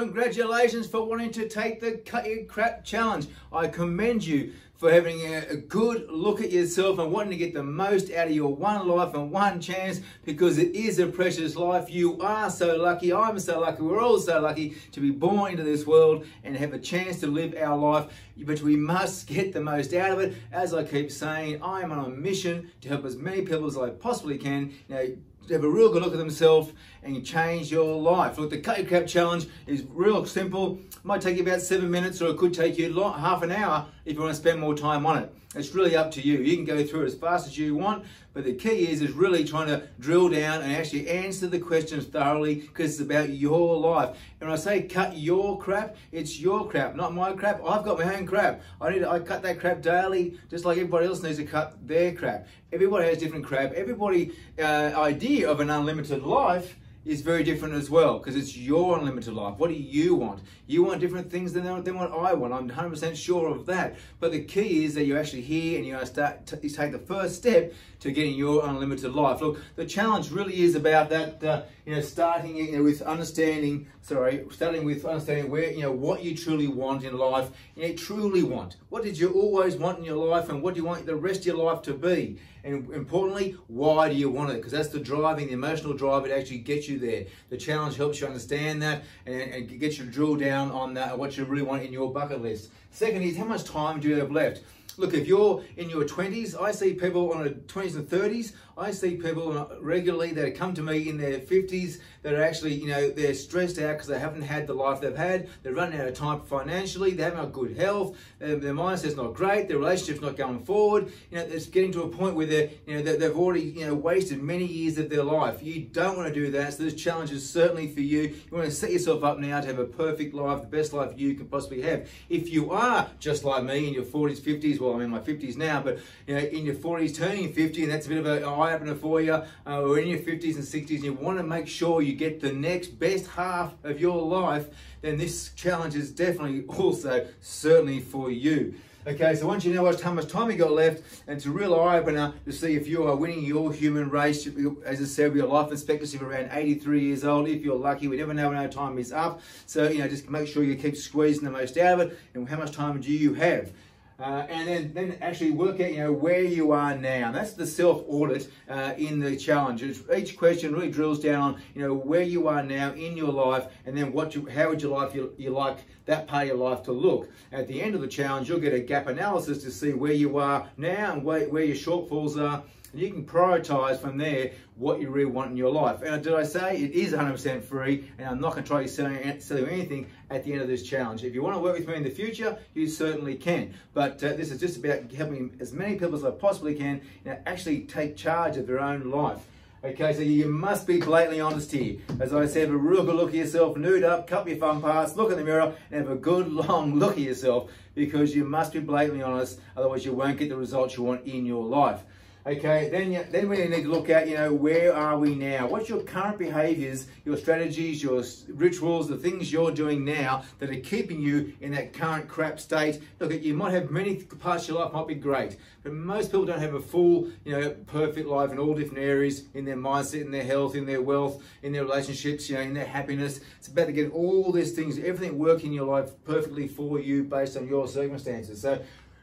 congratulations for wanting to take the Cut Your Crap Challenge. I commend you for having a, good look at yourself and wanting to get the most out of your one life and one chance because it is a precious life. You are so lucky. I'm so lucky. We're all so lucky to be born into this world and have a chance to live our life. But we must get the most out of it. As I keep saying, I am on a mission to help as many people as I possibly can. Know, have a real good look at themselves and change your life. Look, the Cut Your Crap Challenge is real simple. It might take you about seven minutes or it could take you half an hour if you want to spend more time on it. It's really up to you. You can go through it as fast as you want, but the key is is really trying to drill down and actually answer the questions thoroughly because it's about your life. And when I say cut your crap, it's your crap, not my crap. I've got my own crap. I need to, I cut that crap daily, just like everybody else needs to cut their crap. Everybody has different crap. Everybody uh, idea of an unlimited life is very different as well because it's your unlimited life. What do you want? You want different things than, than what I want. I'm 100% sure of that. But the key is that you're actually here and to start to take the first step to getting your unlimited life. Look, the challenge really is about that, uh, you know, starting you know, with understanding, sorry, starting with understanding where, you know, what you truly want in life. You know, truly want. What did you always want in your life and what do you want the rest of your life to be? And importantly, why do you want it? Because that's the driving, the emotional drive that actually gets you there. The challenge helps you understand that and, and gets you to drill down on that, what you really want in your bucket list. Second is how much time do you have left? Look, if you're in your 20s, I see people on the 20s and 30s. I see people regularly that come to me in their 50s that are actually, you know, they're stressed out because they haven't had the life they've had. They're running out of time financially. They haven't got good health. Their, their mindset's not great. Their relationship's not going forward. You know, it's getting to a point where they're, you know, they've already, you know, wasted many years of their life. You don't want to do that. So this challenge is certainly for you. You want to set yourself up now to have a perfect life, the best life you can possibly have. If you are just like me in your 40s, 50s, well, I'm in my 50s now, but you know, in your 40s, turning 50, and that's a bit of an eye opener for you, uh, or in your 50s and 60s, and you want to make sure you get the next best half of your life, then this challenge is definitely also certainly for you. Okay, so once you know how much time you got left, and it's a real eye opener to see if you are winning your human race. As I said, your life expectancy of around 83 years old. If you're lucky, we never know when our time is up. So, you know, just make sure you keep squeezing the most out of it. And how much time do you have? Uh, and then, then actually work out, you know, where you are now. That's the self-audit uh, in the challenge. Each question really drills down on, you know, where you are now in your life, and then what you, how would you like you, you like that part of your life to look. At the end of the challenge, you'll get a gap analysis to see where you are now and where, where your shortfalls are and you can prioritize from there what you really want in your life. And did I say it is 100% free and I'm not going to try to sell you, anything at the end of this challenge. If you want to work with me in the future, you certainly can. But uh, this is just about helping as many people as I possibly can you know, actually take charge of their own life. Okay, so you must be blatantly honest here. As I said, have a real good look at yourself, nude up, cut your fun parts, look in the mirror, and have a good long look at yourself because you must be blatantly honest, otherwise you won't get the results you want in your life. Okay, then you, then we need to look at, you know, where are we now? What's your current behaviors, your strategies, your rituals, the things you're doing now that are keeping you in that current crap state? Look, at you might have many parts of your life might be great, but most people don't have a full, you know, perfect life in all different areas, in their mindset, in their health, in their wealth, in their relationships, you know, in their happiness. It's about to get all these things, everything working in your life perfectly for you based on your circumstances. So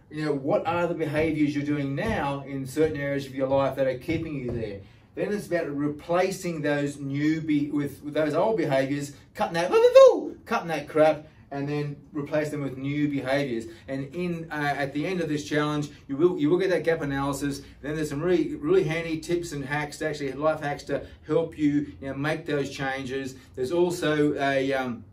you know, what are the behaviors you're doing now in certain areas of your life that are keeping you there? Then it's about replacing those new be with, with those old behaviors, cutting that, cutting that crap, and then replace them with new behaviors. And in uh, at the end of this challenge, you will you will get that gap analysis. Then there's some really really handy tips and hacks to actually life hacks to help you, you know, make those changes. There's also a um,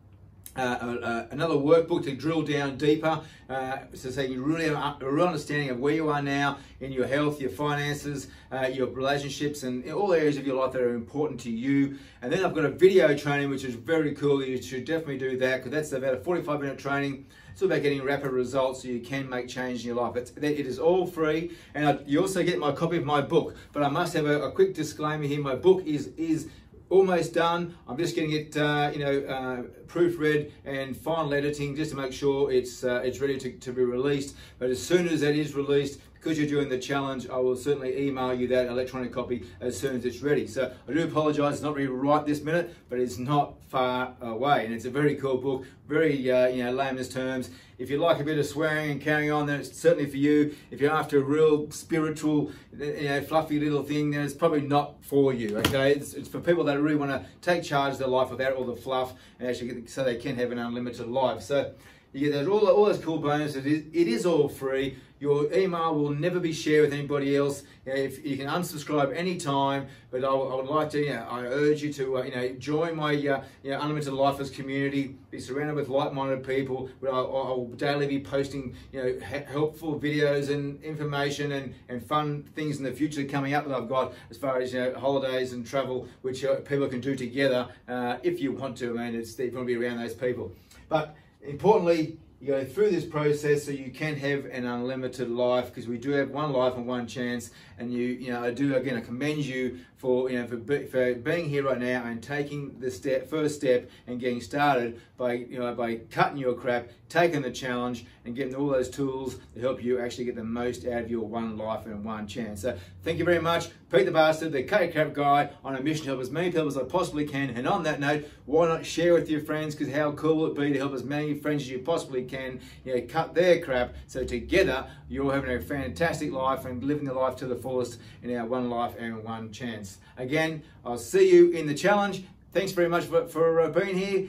uh, uh, another workbook to drill down deeper uh, so, so you really have a real understanding of where you are now in your health, your finances, uh, your relationships, and all areas of your life that are important to you. And then I've got a video training which is very cool. You should definitely do that because that's about a 45 minute training. It's all about getting rapid results so you can make change in your life. It's, it is all free, and I, you also get my copy of my book. But I must have a, a quick disclaimer here: my book is is almost done. I'm just getting it, uh, you know, uh, proofread and final editing just to make sure it's uh, it's ready to, to be released. But as soon as that is released, because you're doing the challenge, I will certainly email you that electronic copy as soon as it's ready. So I do apologise, it's not really right this minute, but it's not far away. And it's a very cool book, very, uh, you know, layman's terms. If you like a bit of swearing and carrying on, then it's certainly for you. If you're after a real spiritual, you know, fluffy little thing, then it's probably not for you, okay? It's, it's for people that really want to take charge of their life without all the fluff and actually get, so they can have an unlimited life. So you get those, all, all those cool bonuses. It is, it is all free. Your email will never be shared with anybody else. You, know, if, you can unsubscribe anytime, but I, I would like to, you know, I urge you to, uh, you know, join my, uh, you know, Unlimited Lifers community. Be surrounded with like-minded people. Where I, I will daily be posting, you know, helpful videos and information and, and fun things in the future coming up that I've got as far as you know holidays and travel, which uh, people can do together uh, if you want to. I mean, it's want to be around those people, but importantly, you go through this process so you can have an unlimited life because we do have one life and one chance. And you you know I do again I commend you for you know for, for being here right now and taking the step first step and getting started by you know by cutting your crap taking the challenge and getting all those tools to help you actually get the most out of your one life and one chance. So thank you very much Pete the Bastard the cut crap guy on a mission to help as many people as I possibly can and on that note why not share with your friends because how cool will it be to help as many friends as you possibly can you know cut their crap so together you're having a fantastic life and living the life to the fullest in our one life and one chance. Again, I'll see you in the challenge. Thanks very much for, for uh, being here.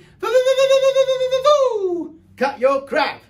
Cut your crap.